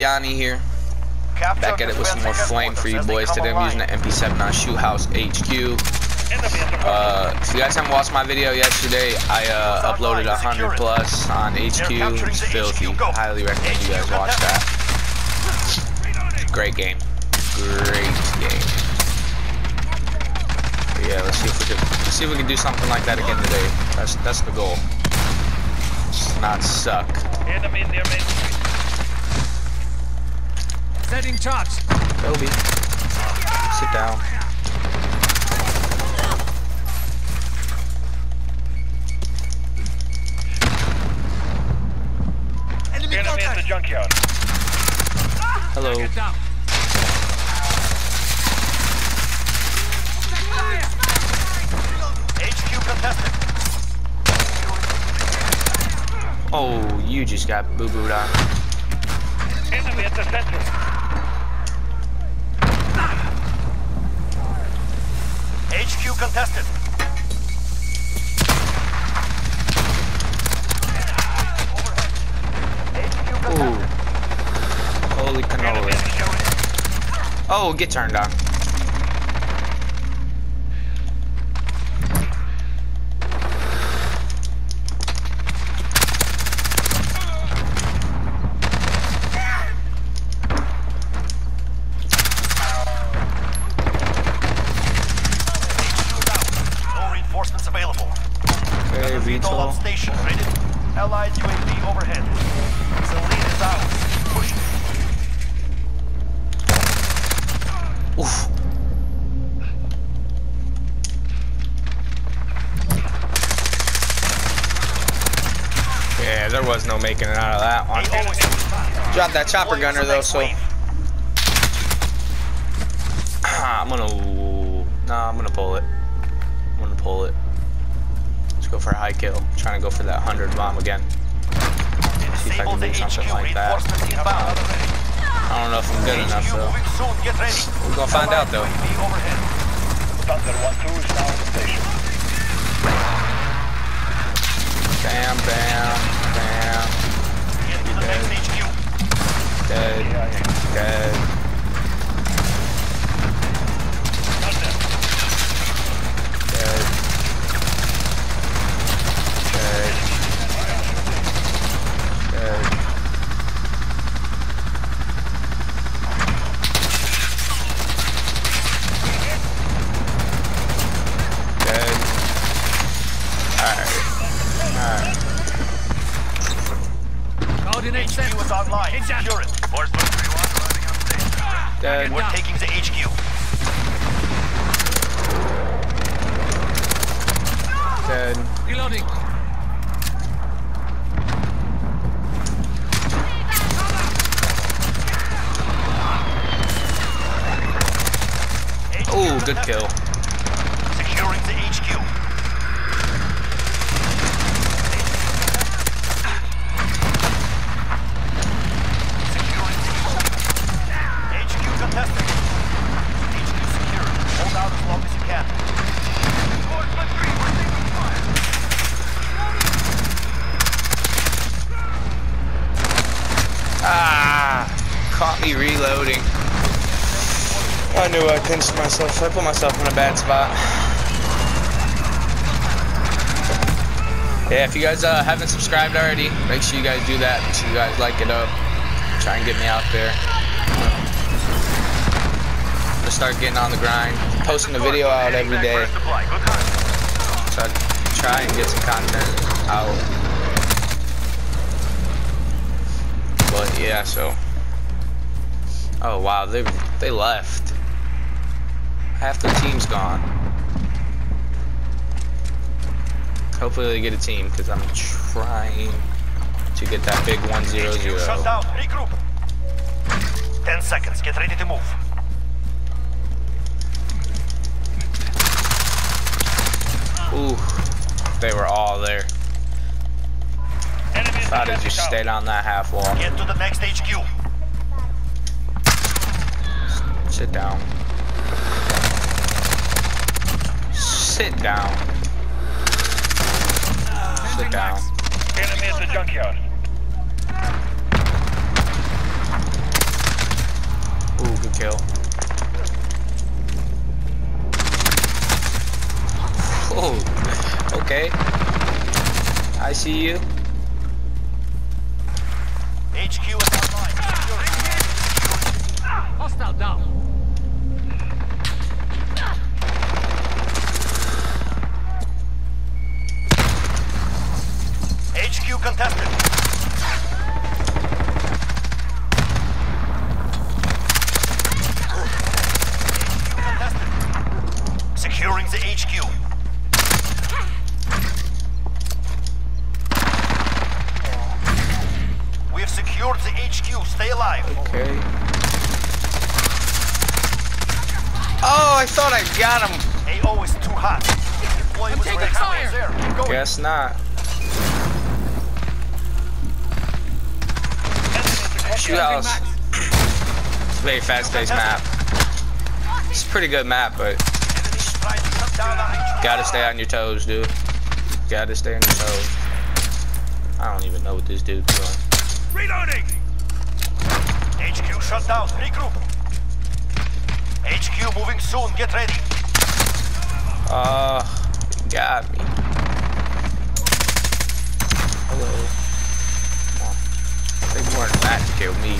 Yanni here. Back at it with some more flame for you boys. Today I'm using the MP7 on Shoot House HQ. Uh, if you guys haven't watched my video yesterday, I uh, uploaded 100 plus on HQ. It's filthy. Highly recommend you guys watch that. Great game. Great game. But yeah, let's see if we can see if we can do something like that again today. That's that's the goal. Just not suck. Enemy near main. Setting charge. Toby, sit down. Enemy Enemy at the junkyard. Hello. Get down. HQ contested. Oh, you just got boo booed on. Enemy at the center. HQ contested. Ooh. Holy cannoli. Oh, get turned on. HQ down. No reinforcements available. Okay, VTOL on VTOL. station. Ready? Allied UAV overhead. The lead is out. Push. Oof. Yeah, there was no making it out of that one. Drop that chopper gunner though, so I'm gonna. Nah, I'm gonna pull it. I'm gonna pull it. Go for a high kill. trying to go for that hundred bomb again. See if I can do something like that. I don't know if I'm good enough though. We're gonna find out, though. UAV overhead. Thunder 1-2 is now on station. Bam, bam, bam. HQ. Dead, dead. Reloading. Ooh, good kill. Securing the HQ. Securing the HQ. HQ contested. HQ secure. Hold out as long as you can. Ah, caught me reloading. I knew I myself. I put myself in a bad spot. Yeah, if you guys uh, haven't subscribed already, make sure you guys do that. Make sure you guys like it up. Try and get me out there. I'm gonna start getting on the grind. Posting a video out every day. Try, try and get some content out. But yeah, so. Oh wow, they they left. Half the team's gone. Hopefully they get a team because I'm trying to get that big one zero HQ shut down. Regroup. Ten seconds. Get ready to move. Ooh, they were all there. Enemy at If I'd the have just stayed on that half wall. Get to the next HQ. Sit down. Sit down. Sit down. Enemy at the junkyard. Ooh, good kill. Oh, okay. I see you. HQ is online. Secure it. Hostile down. HQ contested. Contested. Securing the HQ. We have secured the HQ. Stay alive. Okay. Oh, I thought I got him. AO is too hot. Deploy I'm Shoot house. Max. Very fast-paced map. It's a pretty good map, but Enemies trying to shut down our HQ. gotta stay on your toes, dude. Gotta stay on your toes. I don't even know what this dude's doing. Reloading! HQ shut down. Regroup. HQ moving soon. Get ready. Uh, got me. Hello. Come on. They weren't that to kill me.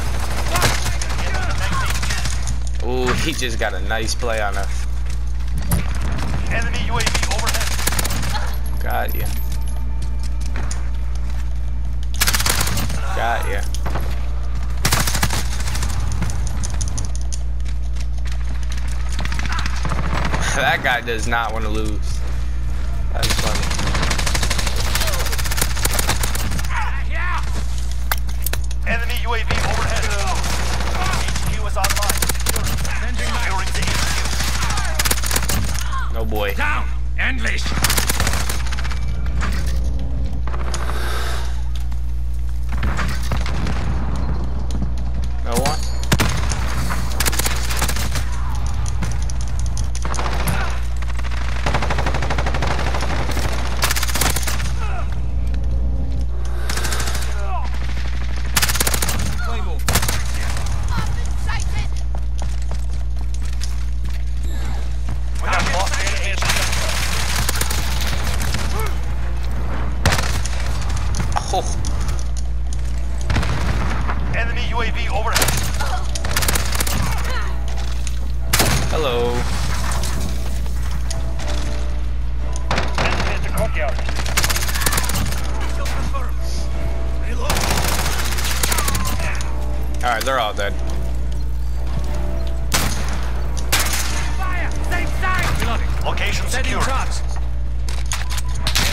Ooh, he just got a nice play on us. Enemy UAV overhead. Got ya. Got ya. that guy does not want to lose. Oh, Enemy UAV overhead. hello. Enemy at the courtyard. Alright, they're all dead. Fire. Same side. Reloading. Location Sending secure. charge.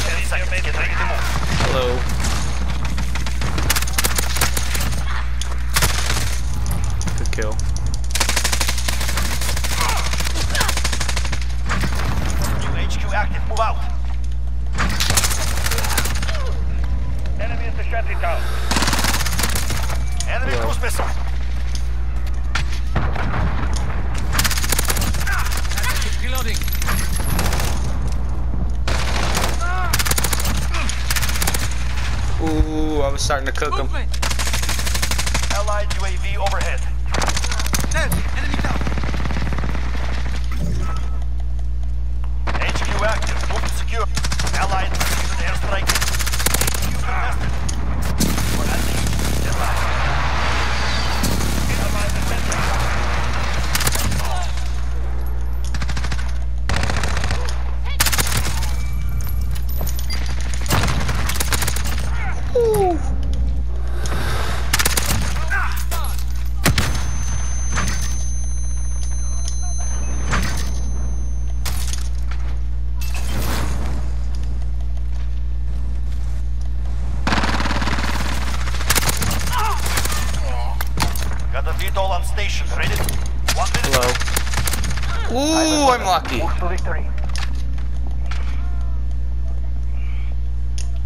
Ten seconds. Get ready to move. Hello. Good kill. New HQ active. Move out. Enemy at the. Enemy Yeah. cruise missile. Ah, Reloading. Ooh, I was starting to cook him. Movement. Allied Ooh, I'm lucky.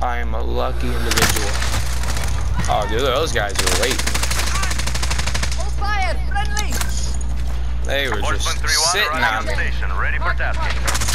I am a lucky individual. Oh, dude, those guys are late. They were just sitting on me.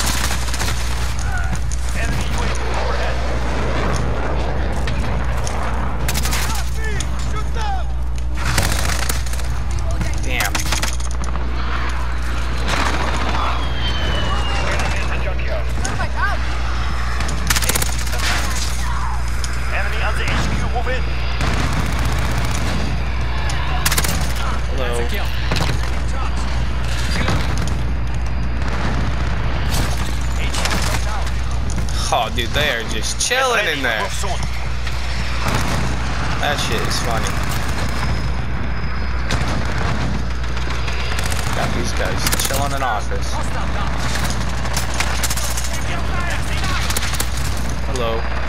Oh, dude, they are just chilling in there. That shit is funny. Got these guys chilling in office. Hello.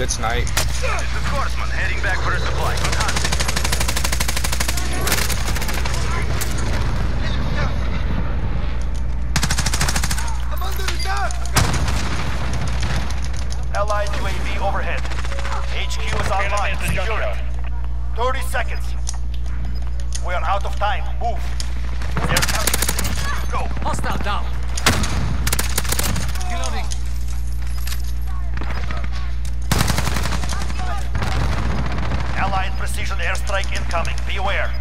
Ooh, good snipe. This is Horseman heading back for a supply. Good hunting. Allied UAV overhead. HQ is online. Enemy at the Secure it. 30 seconds. We are out of time. Move. They're counting. Go. Hostile down. Reloading. Allied precision airstrike incoming. Be aware.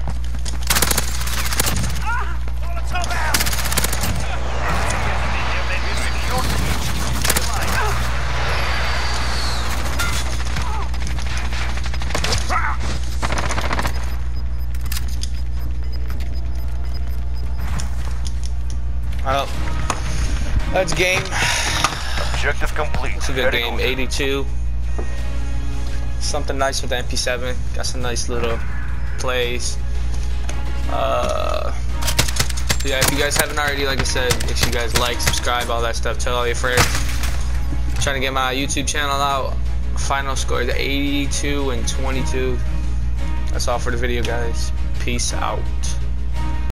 We've secured the HQ. Be. Well, that's game. Objective complete. It's a good Very game. 82. Something nice with the MP7. Got some nice little plays. Uh, yeah, if you guys haven't already, like I said, make sure you guys like, subscribe, all that stuff. Tell all your friends. trying to get my YouTube channel out. Final score is 82 and 22. That's all for the video, guys. Peace out.